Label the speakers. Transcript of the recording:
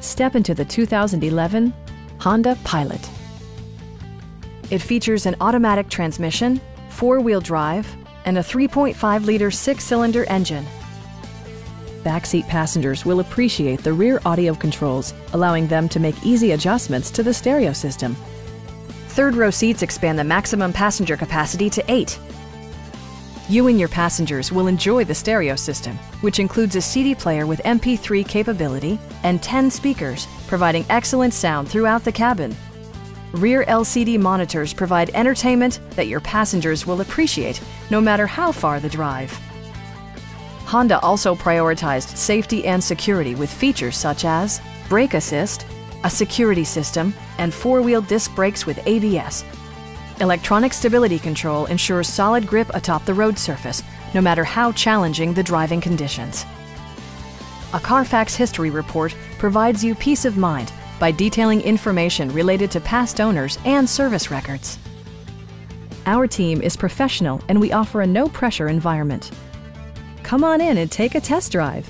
Speaker 1: Step into the 2011 Honda Pilot. It features an automatic transmission, four-wheel drive, and a 3.5-liter six-cylinder engine. Backseat passengers will appreciate the rear audio controls, allowing them to make easy adjustments to the stereo system. Third row seats expand the maximum passenger capacity to eight. You and your passengers will enjoy the stereo system, which includes a CD player with MP3 capability and 10 speakers, providing excellent sound throughout the cabin. Rear LCD monitors provide entertainment that your passengers will appreciate no matter how far the drive. Honda also prioritized safety and security with features such as brake assist, a security system, and four-wheel disc brakes with ABS. Electronic stability control ensures solid grip atop the road surface, no matter how challenging the driving conditions. A Carfax history report provides you peace of mind by detailing information related to past owners and service records. Our team is professional and we offer a no-pressure environment. Come on in and take a test drive.